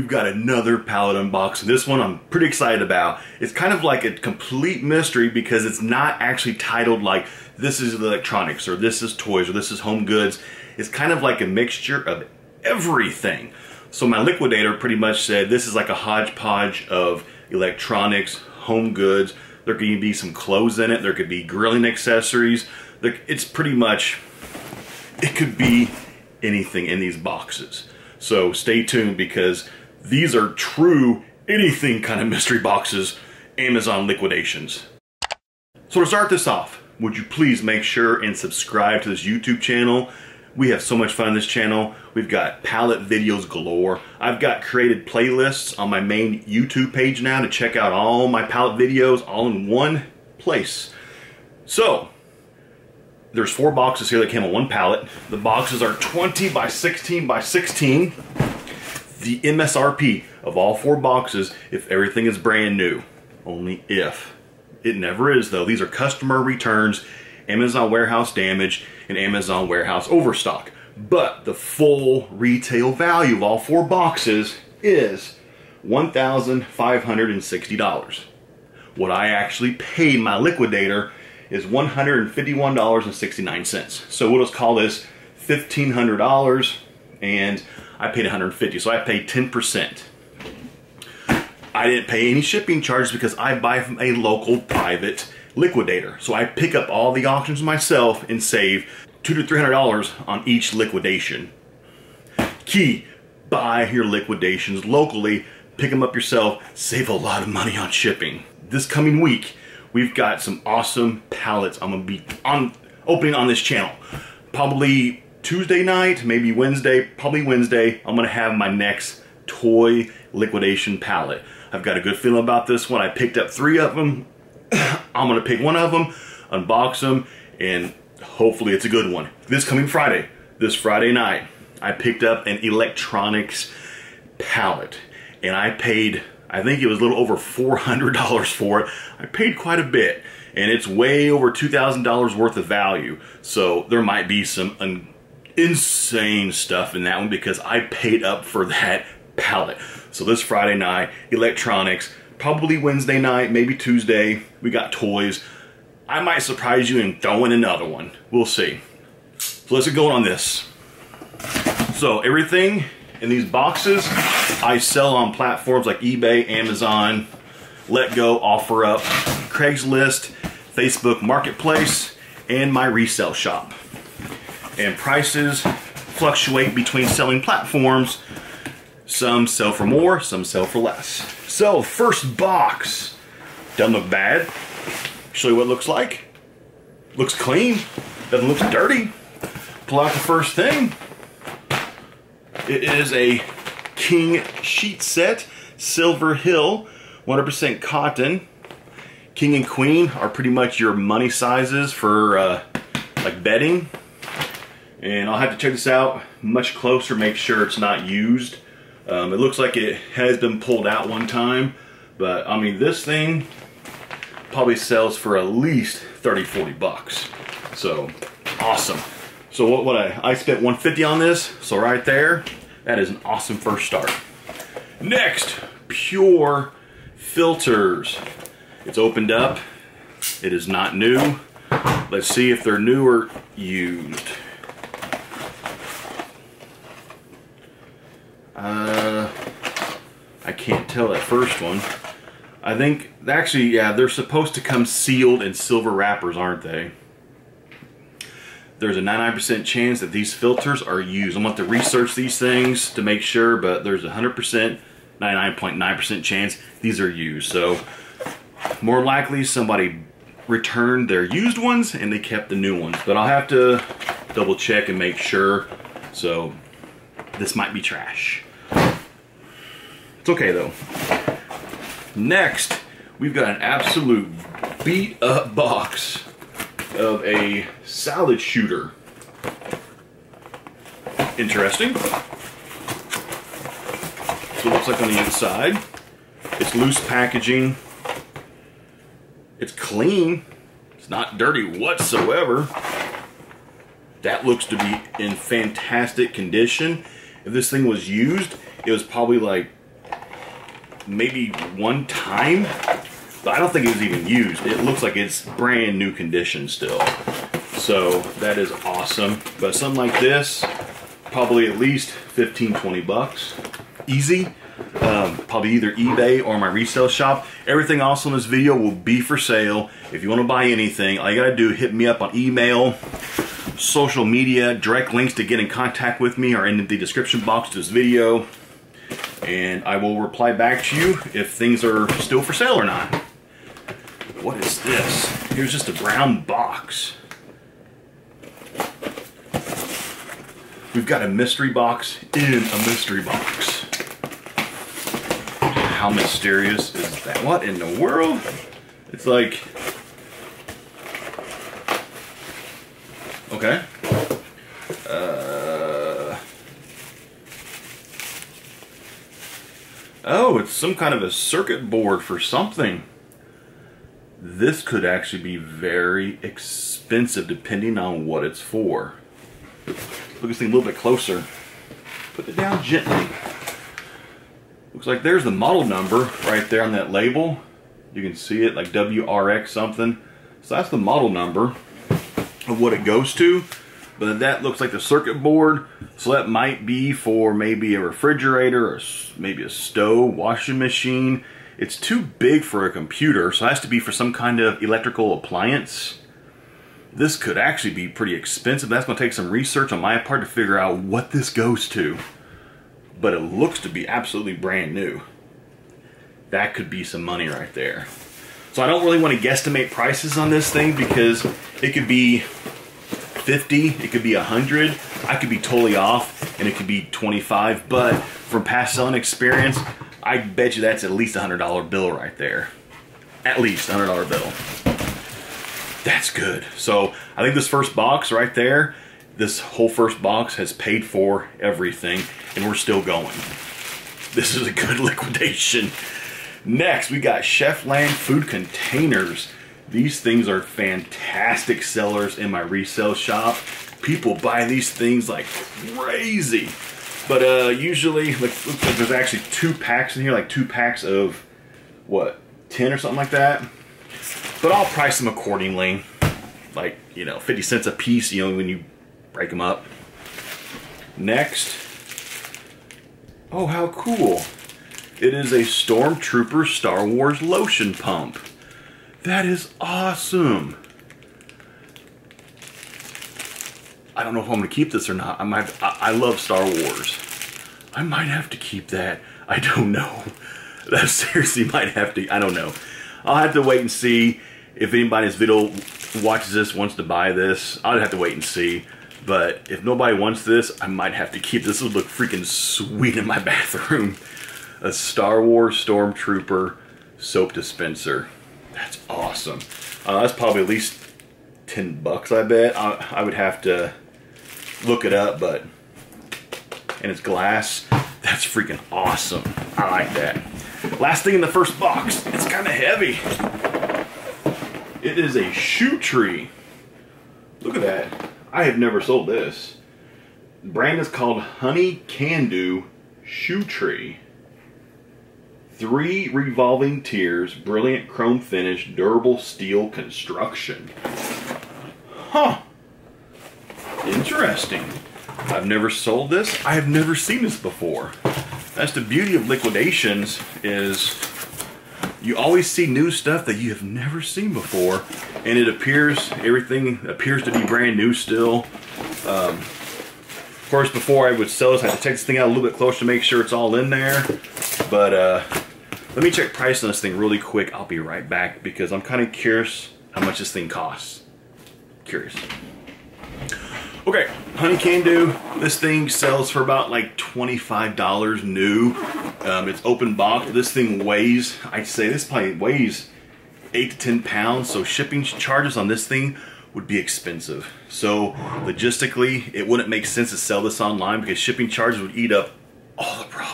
we've got another pallet unboxing. This one I'm pretty excited about. It's kind of like a complete mystery because it's not actually titled like this is electronics or this is toys or this is home goods. It's kind of like a mixture of everything. So my liquidator pretty much said this is like a hodgepodge of electronics, home goods. There could be some clothes in it. There could be grilling accessories. It's pretty much, it could be anything in these boxes. So stay tuned because these are true anything kind of mystery boxes, Amazon liquidations. So to start this off, would you please make sure and subscribe to this YouTube channel. We have so much fun on this channel. We've got pallet videos galore. I've got created playlists on my main YouTube page now to check out all my pallet videos all in one place. So, there's four boxes here that came on one pallet. The boxes are 20 by 16 by 16. The MSRP of all four boxes, if everything is brand new, only if. It never is though. These are customer returns, Amazon warehouse damage, and Amazon warehouse overstock. But the full retail value of all four boxes is $1,560. What I actually paid my liquidator is $151.69. So we'll just call this $1,500 and I paid 150 so I paid 10%. I didn't pay any shipping charges because I buy from a local private liquidator. So I pick up all the auctions myself and save two to three hundred dollars on each liquidation. Key, buy your liquidations locally, pick them up yourself, save a lot of money on shipping. This coming week, we've got some awesome pallets I'm gonna be on opening on this channel. Probably Tuesday night, maybe Wednesday, probably Wednesday, I'm gonna have my next toy liquidation pallet. I've got a good feeling about this one. I picked up three of them. I'm gonna pick one of them, unbox them, and hopefully it's a good one. This coming Friday, this Friday night, I picked up an electronics pallet and I paid I think it was a little over $400 for it. I paid quite a bit and it's way over $2,000 worth of value. So there might be some insane stuff in that one because I paid up for that pallet. So this Friday night, electronics, probably Wednesday night, maybe Tuesday, we got toys. I might surprise you and throw in another one. We'll see. So let's get going on this. So everything in these boxes I sell on platforms like eBay, Amazon, letgo, OfferUp, Craigslist, Facebook Marketplace, and my resale shop. And prices fluctuate between selling platforms. Some sell for more, some sell for less. So first box, doesn't look bad. Show you what it looks like. Looks clean, doesn't look dirty. Pull out the first thing. It is a King sheet set, Silver Hill, 100% cotton. King and Queen are pretty much your money sizes for uh, like bedding. And I'll have to check this out much closer, make sure it's not used. Um, it looks like it has been pulled out one time, but I mean this thing probably sells for at least 30, 40 bucks. So awesome. So what, what I, I spent 150 on this, so right there, that is an awesome first start. Next, PUR filters. It's opened up. It is not new. Let's see if they're new or used. Uh, I can't tell that first one. I think, actually, yeah, they're supposed to come sealed in silver wrappers, aren't they? There's a 99% chance that these filters are used. I'm going to have to research these things to make sure, but there's a 100%, 99.9% chance these are used. So, more likely somebody returned their used ones and they kept the new ones. But I'll have to double check and make sure. So, this might be trash. Okay though. Next, we've got an absolute beat up box of a salad shooter. Interesting. So it looks like on the inside. It's loose packaging. It's clean. It's not dirty whatsoever. That looks to be in fantastic condition. If this thing was used, it was probably like maybe one time, but I don't think it was even used. It looks like it's brand new condition still. So that is awesome. But something like this, probably at least 15, 20 bucks. Easy. Um, probably either eBay or my resale shop. Everything also in this video will be for sale. If you want to buy anything, all you gotta do, hit me up on email, social media, direct links to get in contact with me are in the description box to this video. And I will reply back to you if things are still for sale or not. What is this? Here's just a brown box. We've got a mystery box in a mystery box. How mysterious is that? What in the world? It's like... Okay. Uh... Oh, it's some kind of a circuit board for something. This could actually be very expensive depending on what it's for. Look at this thing a little bit closer. Put it down gently. Looks like there's the model number right there on that label. You can see it like WRX something. So that's the model number of what it goes to. But that looks like the circuit board. So that might be for maybe a refrigerator or maybe a stove, washing machine. It's too big for a computer, so it has to be for some kind of electrical appliance this could actually be pretty expensive. That's going to take some research on my part to figure out what this goes to. But it looks to be absolutely brand new. That could be some money right there. So I don't really want to guesstimate prices on this thing because it could be 50, it could be 100, I could be totally off, and it could be 25, but from past selling experience, I bet you that's at least a $100 bill right there. At least a $100 bill. That's good. So I think this first box right there, this whole first box has paid for everything and we're still going. This is a good liquidation. Next, we got Chefland food containers. These things are fantastic sellers in my resale shop. People buy these things like crazy. But uh, usually, like, looks like there's actually two packs in here, like two packs of, what, 10 or something like that? But I'll price them accordingly. Like, you know, 50 cents a piece, you know, when you break them up. Next. Oh, how cool. It is a Stormtrooper Star Wars lotion pump. That is awesome. I don't know if I'm going to keep this or not. I might. I, I love Star Wars. I might have to keep that. I don't know. That seriously might have to. I don't know. I'll have to wait and see if anybody in this video watches this wants to buy this. I'll have to wait and see. But if nobody wants this, I might have to keep this. This would look freaking sweet in my bathroom. A Star Wars Stormtrooper soap dispenser. That's awesome. Uh, that's probably at least 10 bucks, I bet. I, I would have to look it up, but... And it's glass. That's freaking awesome. I like that. Last thing in the first box. It's kind of heavy. It is a shoe tree. Look at that. I have never sold this. The brand is called Honey Can Do Shoe Tree. Three revolving tiers, brilliant chrome finish, durable steel construction. Huh. Interesting. I've never sold this. I have never seen this before. That's the beauty of liquidations is you always see new stuff that you have never seen before and it appears everything appears to be brand new still um, of course before I would sell this I had to take this thing out a little bit closer to make sure it's all in there but uh, let me check price on this thing really quick I'll be right back because I'm kind of curious how much this thing costs curious Okay, Honey Can Do. This thing sells for about like $25 new. Um, it's open box. This thing weighs, I'd say this probably weighs 8 to 10 pounds. So shipping charges on this thing would be expensive. So logistically, it wouldn't make sense to sell this online because shipping charges would eat up all the profit.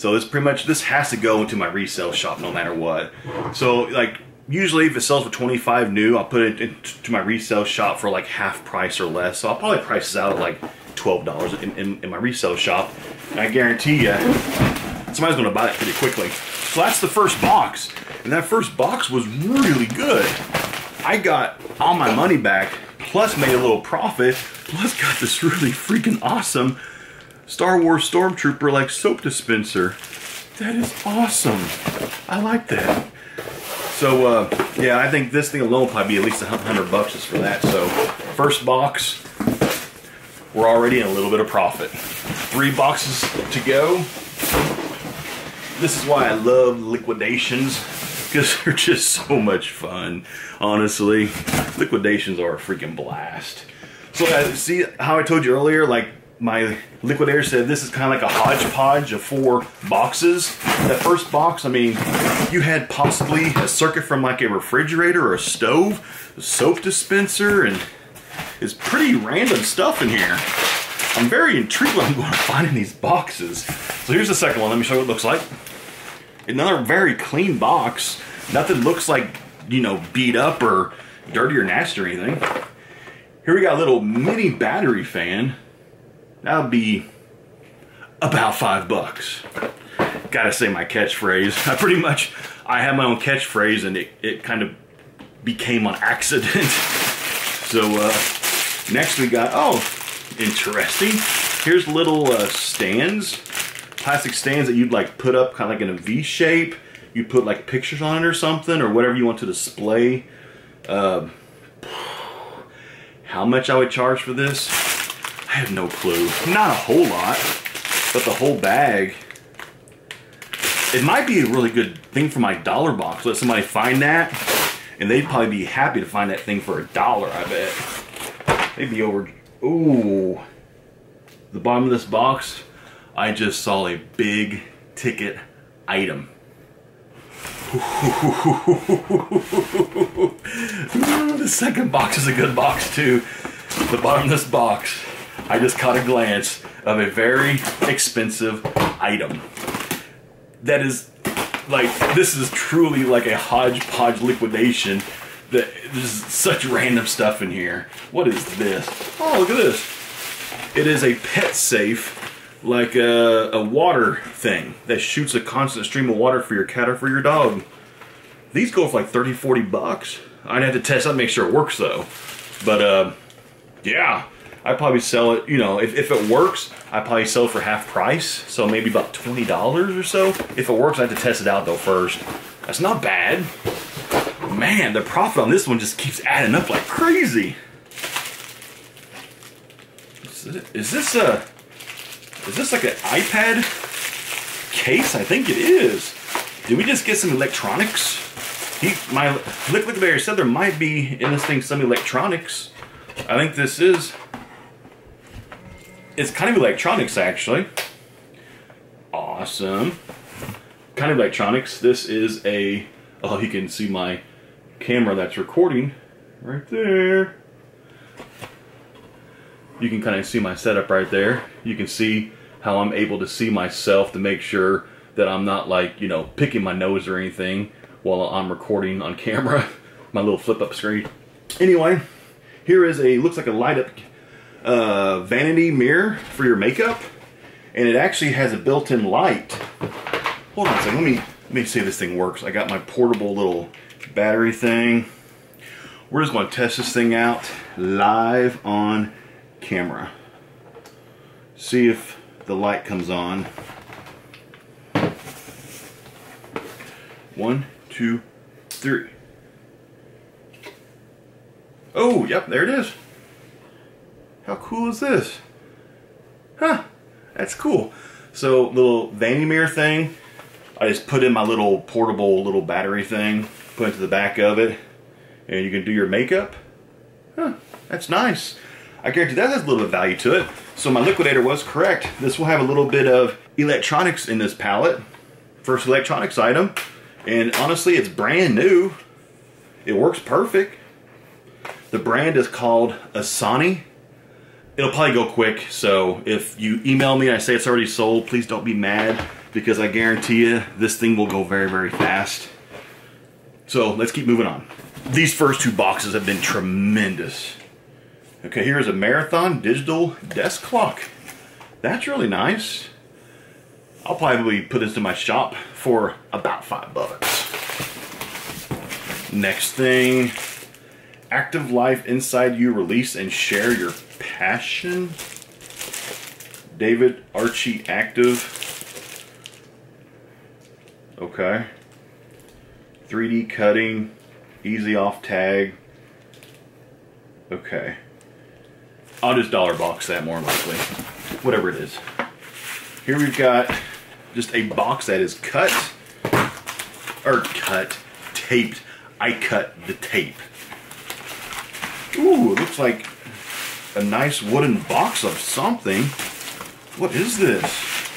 So this pretty much, this has to go into my resale shop no matter what. So like usually if it sells for 25 new, I'll put it into my resale shop for like half price or less. So I'll probably price this out at like $12 in, in, in my resale shop. And I guarantee you, somebody's gonna buy it pretty quickly. So that's the first box. And that first box was really good. I got all my money back, plus made a little profit, plus got this really freaking awesome Star Wars Stormtrooper like soap dispenser. That is awesome. I like that. So uh, yeah, I think this thing alone will probably be at least a hundred bucks just for that. So first box, we're already in a little bit of profit. Three boxes to go. This is why I love liquidations because they're just so much fun. Honestly, liquidations are a freaking blast. So uh, see how I told you earlier, like my liquidator said this is kind of like a hodgepodge of four boxes. That first box, I mean, you had possibly a circuit from like a refrigerator or a stove, a soap dispenser, and it's pretty random stuff in here. I'm very intrigued what I'm going to find in these boxes. So here's the second one. Let me show you what it looks like. Another very clean box. Nothing looks like, you know, beat up or dirty or nasty or anything. Here we got a little mini battery fan. That would be about five bucks. Gotta say my catchphrase. I pretty much, I have my own catchphrase and it, it kind of became on accident. so uh, next we got, oh, interesting. Here's little uh, stands, plastic stands that you'd like put up kind of like in a V shape. You put like pictures on it or something or whatever you want to display. Uh, how much I would charge for this? I have no clue. Not a whole lot, but the whole bag. It might be a really good thing for my dollar box. Let somebody find that, and they'd probably be happy to find that thing for a dollar, I bet. Maybe over, ooh. The bottom of this box, I just saw a big ticket item. the second box is a good box too. The bottom of this box I just caught a glance of a very expensive item. That is like this is truly like a hodgepodge liquidation. That there's such random stuff in here. What is this? Oh, look at this. It is a pet safe, like a, a water thing that shoots a constant stream of water for your cat or for your dog. These go for like 30, 40 bucks. I'd have to test out, make sure it works though. But uh, yeah, I probably sell it, you know, if, if it works, I probably sell it for half price. So maybe about $20 or so. If it works, I have to test it out though first. That's not bad. Man, the profit on this one just keeps adding up like crazy. Is this a, is this like an iPad case? I think it is. Did we just get some electronics? He, my liquidator said there might be in this thing some electronics. I think this is it's kind of electronics actually. Awesome. Kind of electronics. This is a, oh, you can see my camera that's recording right there. You can kind of see my setup right there. You can see how I'm able to see myself to make sure that I'm not like, you know, picking my nose or anything while I'm recording on camera. my little flip up screen. Anyway, here is a, looks like a light up uh, vanity mirror for your makeup, and it actually has a built-in light. Hold on a second, let me, let me see if this thing works. I got my portable little battery thing. We're just gonna test this thing out live on camera. See if the light comes on. One, two, three. Oh, yep, there it is. How cool is this? Huh, that's cool. So little vanity mirror thing, I just put in my little portable little battery thing, put it to the back of it, and you can do your makeup. Huh, that's nice. I guarantee that has a little bit of value to it. So my liquidator was correct. This will have a little bit of electronics in this pallet. First electronics item. And honestly, it's brand new. It works perfect. The brand is called Asani it'll probably go quick. So if you email me and I say it's already sold, please don't be mad because I guarantee you this thing will go very, very fast. So let's keep moving on. These first two boxes have been tremendous. Okay, here's a Marathon digital desk clock. That's really nice. I'll probably put this in my shop for about five bucks. Next thing, Active Life Inside You Release and Share Your Passion. David Archy Active. Okay. 3D cutting, easy off tag. Okay. I'll just dollar box that more likely. Whatever it is. Here we've got just a box that is cut, or cut, taped. I cut the tape. Ooh, it looks like a nice wooden box of something. What is this?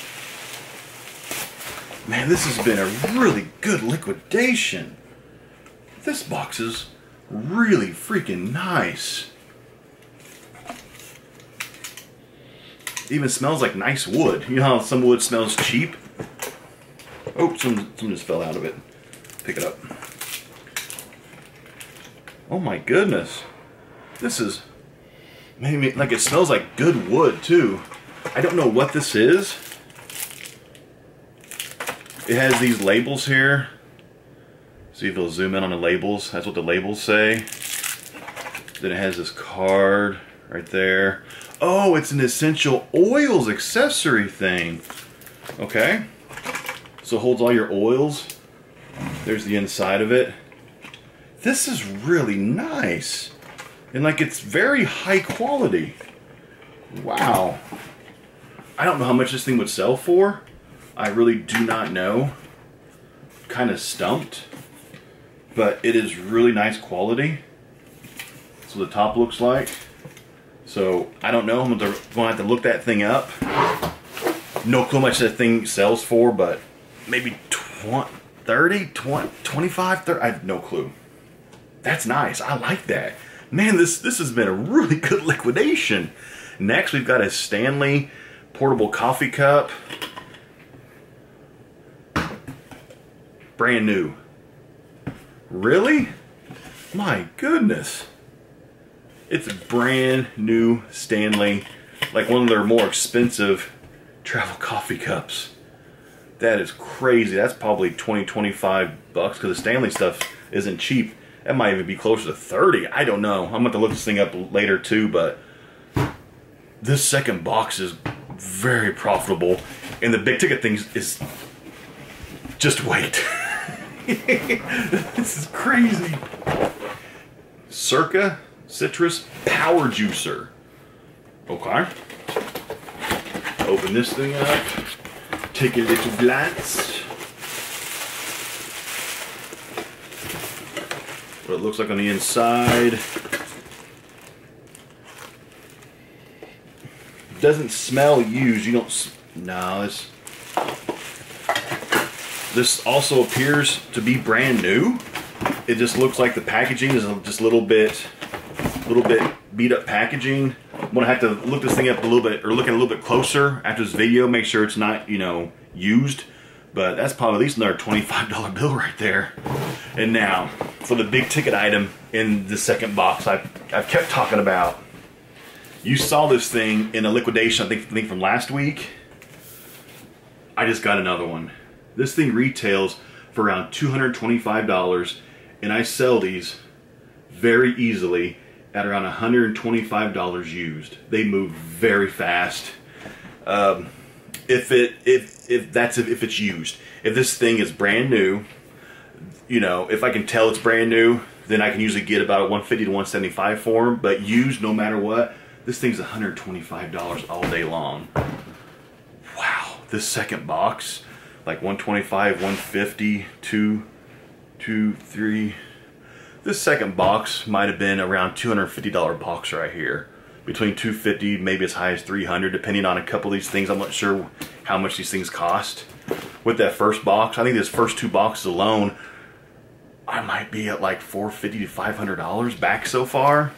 Man, this has been a really good liquidation. This box is really freaking nice. even smells like nice wood. You know how some wood smells cheap? Oh, some, some just fell out of it. Pick it up. Oh my goodness. This is, maybe like it smells like good wood too. I don't know what this is. It has these labels here. See if it'll zoom in on the labels. That's what the labels say. Then it has this card right there. Oh, it's an essential oils accessory thing. Okay. So it holds all your oils. There's the inside of it. This is really nice. And like it's very high quality. Wow. I don't know how much this thing would sell for. I really do not know. Kind of stumped. But it is really nice quality. So the top looks like. So I don't know. I'm going to have to look that thing up. No clue how much that thing sells for, but maybe 20, 30, 20, 25, 30. I have no clue. That's nice. I like that. Man, this, this has been a really good liquidation. Next, we've got a Stanley portable coffee cup. Brand new. Really? My goodness. It's a brand new Stanley, like one of their more expensive travel coffee cups. That is crazy. That's probably 20, 25 bucks because the Stanley stuff isn't cheap. That might even be closer to 30. I don't know. I'm going to look this thing up later too, but this second box is very profitable. And the big ticket thing is just wait. this is crazy. Circa citrus power juicer. Okay. Open this thing up. Take a little glance. What it looks like on the inside. Doesn't smell used. You don't. No, this. This also appears to be brand new. It just looks like the packaging is just a little bit a little bit beat up packaging. I'm gonna have to look this thing up a little bit, or look at a little bit closer after this video, make sure it's not, you know, used. But that's probably at least another $25 bill right there. And now, for the big ticket item in the second box I've, I've kept talking about. You saw this thing in a liquidation, I think, I think from last week. I just got another one. This thing retails for around $225 and I sell these very easily at around $125 used. They move very fast. Um, if it if if that's if it's used. If this thing is brand new, you know, if I can tell it's brand new, then I can usually get about a 150 to 175 for them. But used, no matter what, this thing's $125 all day long. Wow, this second box, like 125, 150, two, two, three. This second box might have been around $250 box right here. Between 250 maybe as high as 300 depending on a couple of these things. I'm not sure how much these things cost. With that first box, I think this first two boxes alone, I might be at like 450 to $500 back so far.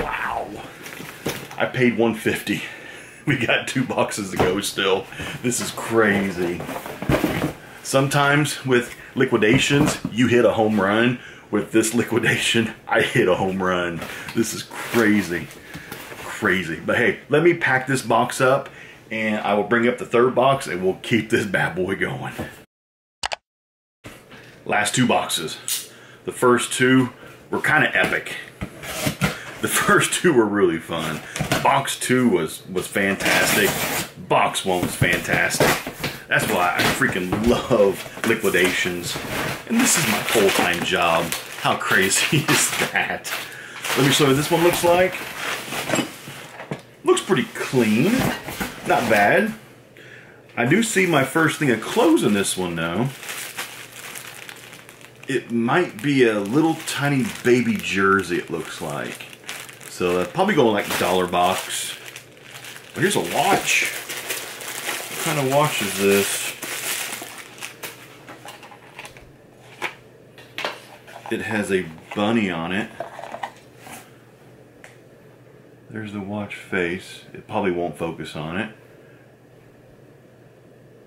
Wow. I paid 150 We got two boxes to go still. This is crazy. Sometimes with liquidations, you hit a home run with this liquidation, I hit a home run. This is crazy, crazy. But hey, let me pack this box up and I will bring up the third box and we'll keep this bad boy going. Last two boxes. The first two were kind of epic. The first two were really fun. Box two was, was fantastic. Box one was fantastic. That's why I freaking love liquidations. And this is my full-time job. How crazy is that? Let me show you what this one looks like. Looks pretty clean. Not bad. I do see my first thing of clothes in this one though. It might be a little tiny baby jersey it looks like. So that's probably going like dollar box. But here's a watch. What kind of watch is this? It has a bunny on it. There's the watch face. It probably won't focus on it.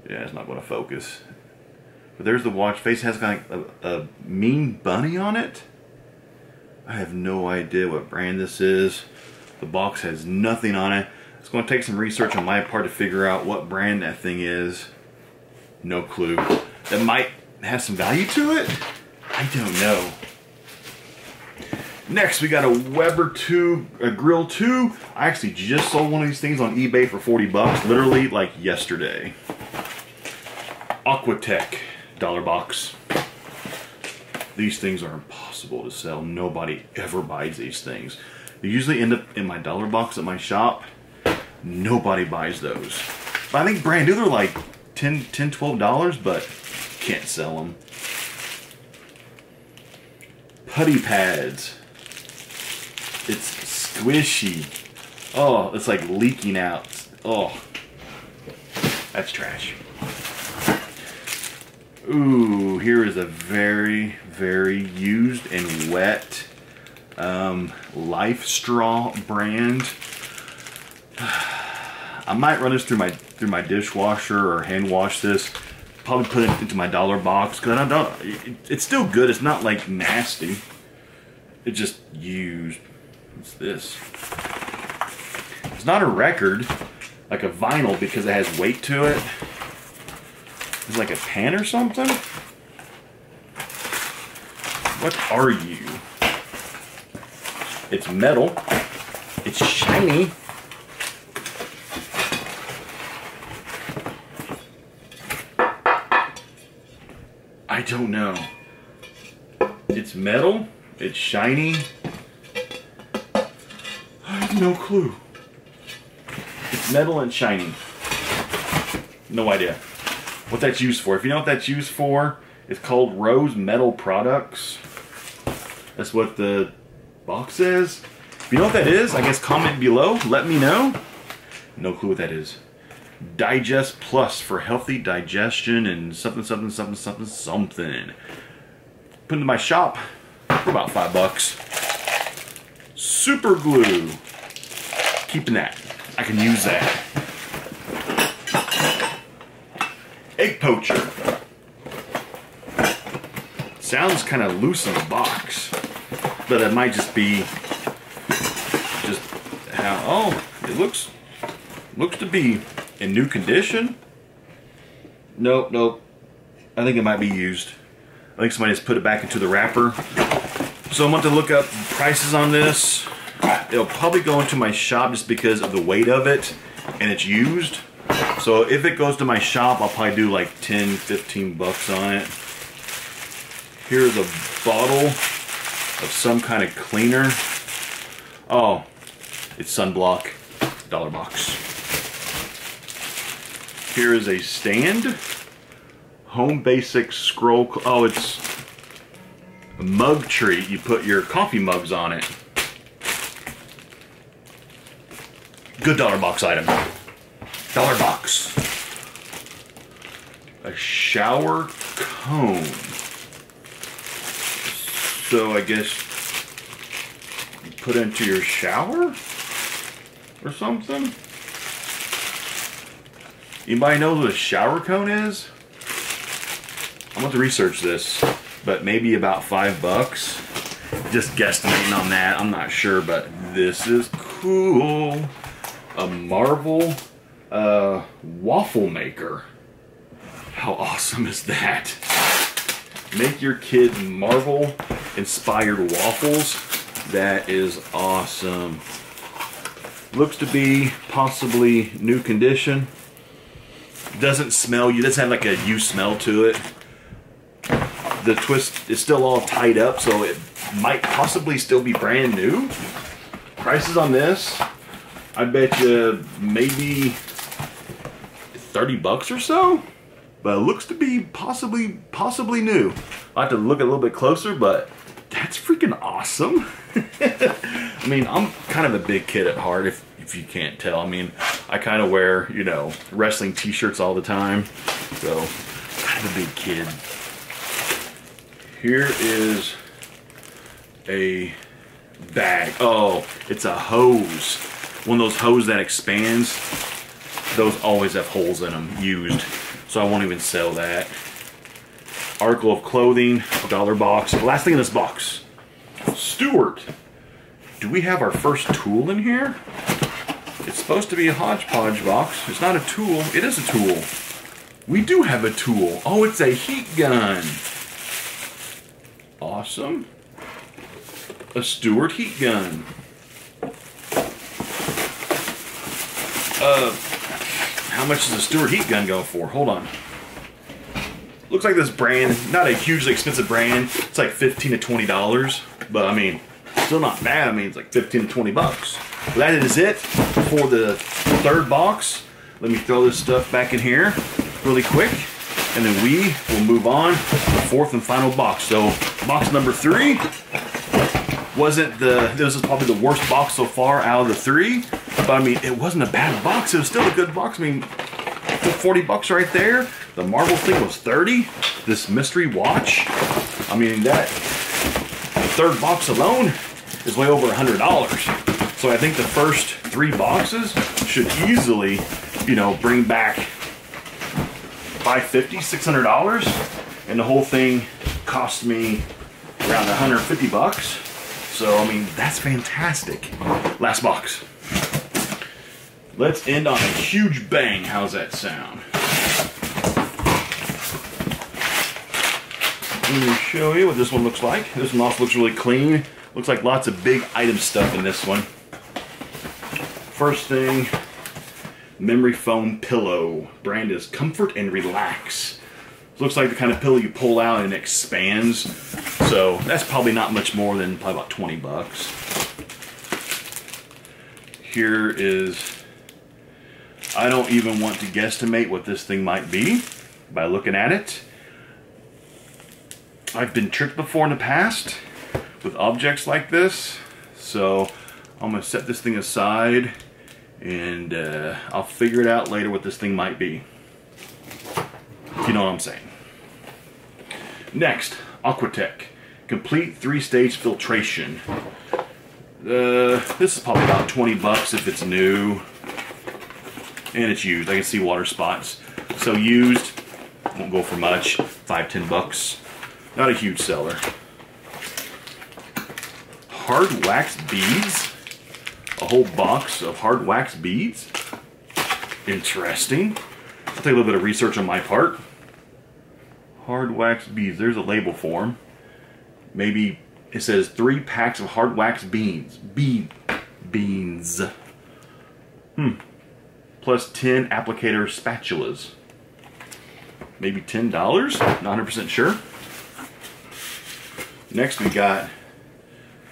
Yeah, it's not going to focus. But there's the watch face. Has kind of a, a mean bunny on it. I have no idea what brand this is. The box has nothing on it. It's going to take some research on my part to figure out what brand that thing is. No clue. That might have some value to it? I don't know. Next, we got a Weber 2, a Grill 2. I actually just sold one of these things on eBay for 40 bucks, literally like yesterday. Aquatech, dollar box. These things are impossible to sell. Nobody ever buys these things. They usually end up in my dollar box at my shop. Nobody buys those. But I think brand new, they're like 10, 10 $12, but can't sell them. Putty pads. It's squishy. Oh, it's like leaking out. Oh, that's trash. Ooh, here is a very, very used and wet um, Life Straw brand. I might run this through my through my dishwasher or hand wash this. Probably put it into my dollar box because I don't. It, it's still good. It's not like nasty. It just used. What's this? It's not a record, like a vinyl, because it has weight to it. It's like a pan or something? What are you? It's metal. It's shiny. I don't know. It's metal. It's shiny. I have no clue. It's metal and shiny. No idea what that's used for. If you know what that's used for, it's called Rose Metal Products. That's what the box says. If you know what that is, I guess comment below. Let me know. No clue what that is. Digest Plus for healthy digestion and something, something, something, something, something. Put into my shop for about five bucks. Super glue. Keeping that. I can use that. Egg poacher. Sounds kind of loose in the box, but it might just be just how. Oh, it looks looks to be in new condition. Nope, nope. I think it might be used. I think somebody just put it back into the wrapper. So I'm want to look up prices on this. It'll probably go into my shop just because of the weight of it and it's used. So if it goes to my shop, I'll probably do like 10, 15 bucks on it. Here's a bottle of some kind of cleaner. Oh, it's sunblock, dollar box. Here is a stand. Home Basic Scroll, oh, it's a mug tree. You put your coffee mugs on it. Good dollar box item. Dollar box. A shower cone. So I guess you put into your shower or something? Anybody know what a shower cone is? I'm going to research this, but maybe about five bucks. Just guesstimating on that. I'm not sure, but this is cool. A marble uh, waffle maker. How awesome is that? Make your kid Marvel inspired waffles. That is awesome. Looks to be possibly new condition. Doesn't smell, you doesn't have like a used smell to it. The twist is still all tied up, so it might possibly still be brand new. Prices on this, I bet you maybe 30 bucks or so. But it looks to be possibly, possibly new. I'll have to look a little bit closer, but that's freaking awesome. I mean, I'm kind of a big kid at heart, if, if you can't tell. I mean, I kind of wear, you know, wrestling t-shirts all the time. So, kind of a big kid. Here is a bag. Oh, it's a hose. One of those hoses that expands. Those always have holes in them, used. So I won't even sell that. Article of clothing, dollar box. Last thing in this box. Stewart. Do we have our first tool in here? It's supposed to be a hodgepodge box. It's not a tool. It is a tool. We do have a tool. Oh, it's a heat gun. Awesome. A Stewart heat gun. Uh, how much does a Stewart heat gun go for? Hold on. Looks like this brand, not a hugely expensive brand. It's like 15 to $20, but I mean, still not bad. I mean, it's like 15 to 20 bucks. But that is it for the third box. Let me throw this stuff back in here really quick. And then we will move on to the fourth and final box. So box number three wasn't the, this is probably the worst box so far out of the three. But I mean, it wasn't a bad box. It was still a good box. I mean, 40 bucks right there. The Marvel thing was 30. This mystery watch, I mean, that third box alone is way over $100. So I think the first three boxes should easily, you know, bring back 550 $600. And the whole thing cost me around 150 bucks. So, I mean, that's fantastic. Last box. Let's end on a huge bang. How's that sound? Let me show you what this one looks like. This one also looks really clean. Looks like lots of big item stuff in this one. First thing, memory foam pillow. Brand is Comfort and Relax. Looks like the kind of pillow you pull out and expands. So that's probably not much more than probably about 20 bucks. Here is, I don't even want to guesstimate what this thing might be by looking at it. I've been tricked before in the past with objects like this. So I'm gonna set this thing aside and uh, I'll figure it out later what this thing might be. If you know what I'm saying. Next, Aquatech. Complete three-stage filtration. Uh, this is probably about 20 bucks if it's new. And it's used. I can see water spots. So used, won't go for much. Five, ten bucks. Not a huge seller. Hard wax beads. A whole box of hard wax beads. Interesting. I'll take a little bit of research on my part. Hard wax beads. There's a label for them. Maybe it says three packs of hard wax beans. Bean. Beans. Hmm. Plus 10 applicator spatulas. Maybe $10? Not 100% sure. Next we got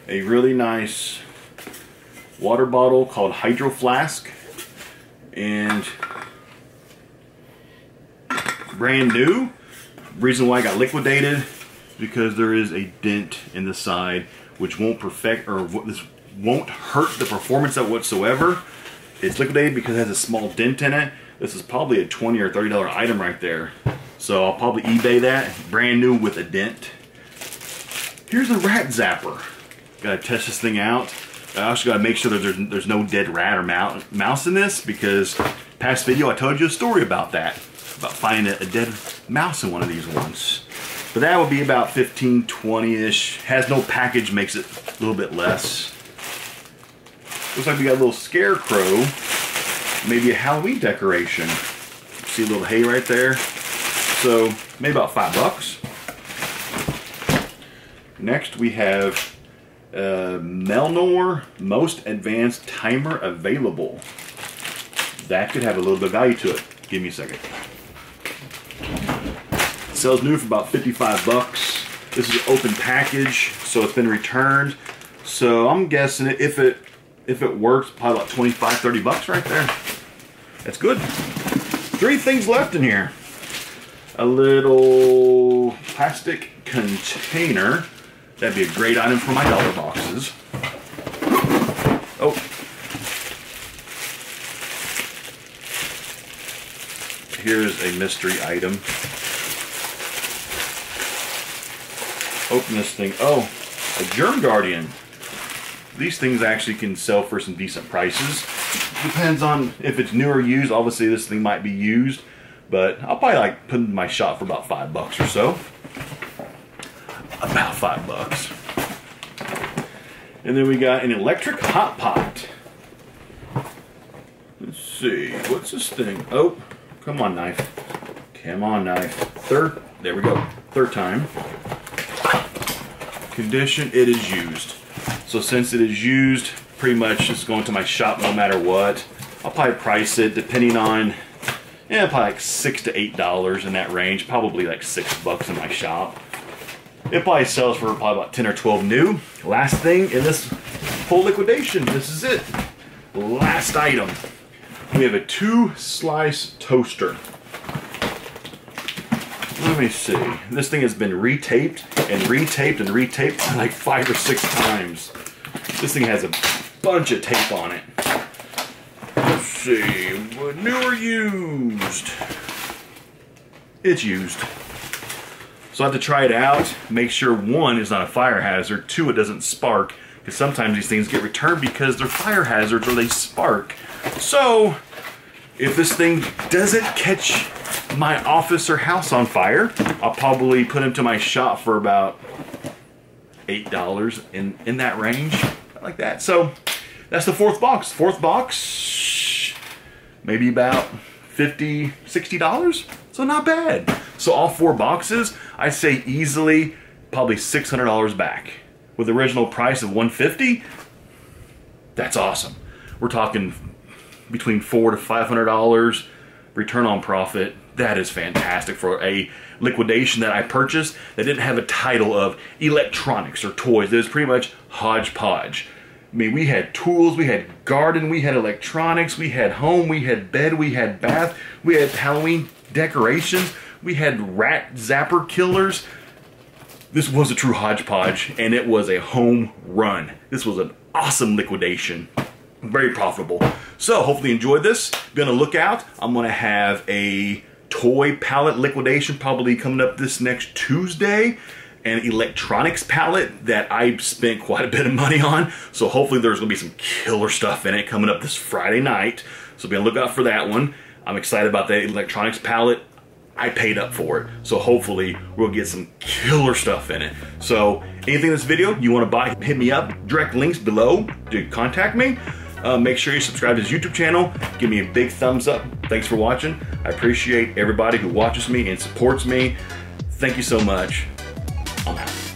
a really nice water bottle called Hydro Flask and brand new. Reason why I got liquidated because there is a dent in the side which won't perfect or this won't hurt the performance of whatsoever. It's liquidated because it has a small dent in it. This is probably a 20 or $30 item right there. So I'll probably eBay that brand new with a dent. Here's a rat zapper. Gotta test this thing out. I also gotta make sure that there's, there's no dead rat or mouse in this because past video I told you a story about that. About finding a, dead mouse in one of these ones. But that would be about 15, 20-ish. Has no package, makes it a little bit less. Looks like we got a little scarecrow. maybe a Halloween decoration. See a little hay right there? So maybe about five bucks. Next we have uh, Melnor Most Advanced Timer Available. That could have a little bit of value to it. Give me a second. sells new for about 55 bucks. This is an open package, so it's been returned. So I'm guessing if it if it works, probably about 25, 30 bucks right there. That's good. Three things left in here. A little plastic container. That'd be a great item for my dollar boxes. Oh. Here's a mystery item. Open this thing. Oh, a Germ Guardian these things actually can sell for some decent prices. Depends on if it's new or used. Obviously, this thing might be used, but I'll probably like put in my shop for about five bucks or so. About five bucks. And then we got an electric hot pot. Let's see, what's this thing? Oh, come on, knife. Come on, knife. Third, there we go. Third time. Condition, it is used. So since it is used, pretty much it's going to my shop no matter what. I'll probably price it depending on, yeah, probably like six to eight dollars in that range. Probably like six bucks in my shop. It probably sells for probably about 10 or 12 new. Last thing in this whole liquidation, this is it. Last item. We have a two slice toaster. Let me see. This thing has been retaped and retaped and retaped like five or six times. This thing has a bunch of tape on it. Let's see, new or used? It's used. So I have to try it out, make sure one, is not a fire hazard, two, it doesn't spark, because sometimes these things get returned because they're fire hazards or they spark. So, if this thing doesn't catch my office or house on fire, I'll probably put them to my shop for about $8 in, in that range like that. So that's the fourth box. Fourth box, maybe about 50 $60. So not bad. So all four boxes, I'd say easily probably $600 back. With the original price of 150 that's awesome. We're talking between four to $500 return on profit. That is fantastic for a liquidation that I purchased that didn't have a title of electronics or toys. It was pretty much hodgepodge. I mean, we had tools, we had garden, we had electronics, we had home, we had bed, we had bath, we had Halloween decorations, we had rat zapper killers. This was a true hodgepodge, and it was a home run. This was an awesome liquidation. Very profitable. So, hopefully you enjoyed this. Gonna look out. I'm to have a toy pallet liquidation probably coming up this next Tuesday an electronics pallet that I spent quite a bit of money on. So hopefully there's gonna be some killer stuff in it coming up this Friday night. So be on the lookout for that one. I'm excited about that electronics pallet. I paid up for it. So hopefully we'll get some killer stuff in it. So anything in this video you wanna buy, hit me up. Direct links below to contact me. Uh, make sure you subscribe to his YouTube channel. Give me a big thumbs up. Thanks for watching. I appreciate everybody who watches me and supports me. Thank you so much. I'm out.